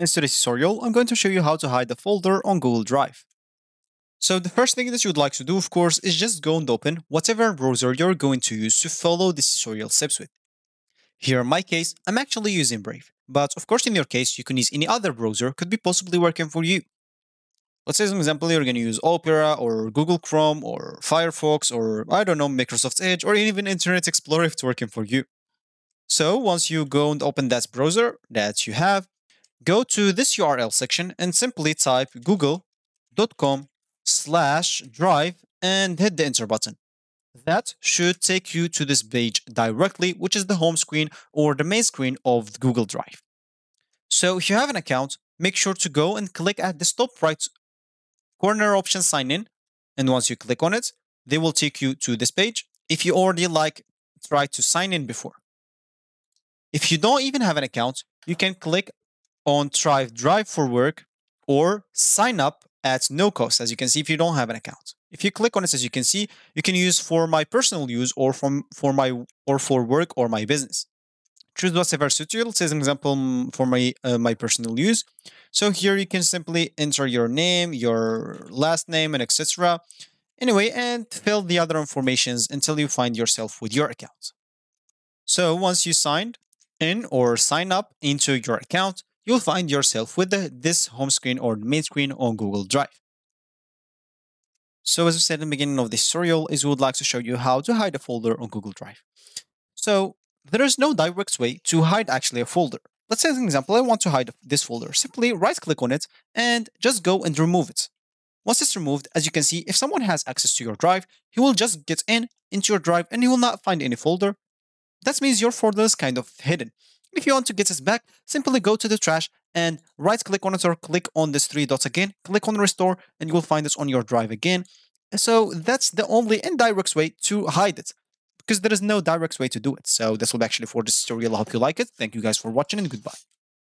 In today's tutorial, I'm going to show you how to hide the folder on Google Drive. So the first thing that you would like to do, of course, is just go and open whatever browser you're going to use to follow this tutorial steps with. Here in my case, I'm actually using Brave, but of course in your case, you can use any other browser could be possibly working for you. Let's say, an example, you're going to use Opera or Google Chrome or Firefox or, I don't know, Microsoft Edge or even Internet Explorer if it's working for you. So once you go and open that browser that you have, go to this URL section and simply type google.com slash drive and hit the enter button. That should take you to this page directly, which is the home screen or the main screen of Google Drive. So if you have an account, make sure to go and click at the top right corner option sign in. And once you click on it, they will take you to this page. If you already like try to sign in before. If you don't even have an account, you can click on try Drive for Work or sign up at no cost, as you can see, if you don't have an account. If you click on it, as you can see, you can use for my personal use or from for my or for work or my business. Choose whatever suits you. Let's say, an example, mm, for my uh, my personal use. So here you can simply enter your name, your last name, and etc. Anyway, and fill the other informations until you find yourself with your account. So once you signed in or sign up into your account, you'll find yourself with the, this home screen or main screen on Google Drive. So as I said in the beginning of this tutorial, is we would like to show you how to hide a folder on Google Drive. So there is no direct way to hide actually a folder. Let's say as an example, I want to hide this folder. Simply right click on it and just go and remove it. Once it's removed, as you can see, if someone has access to your drive, he will just get in into your drive and he will not find any folder. That means your folder is kind of hidden. If you want to get this back, simply go to the trash and right click on it or click on this three dots again, click on restore, and you will find this on your drive again. So that's the only indirect way to hide it because there is no direct way to do it. So this will be actually for this tutorial. I hope you like it. Thank you guys for watching and goodbye.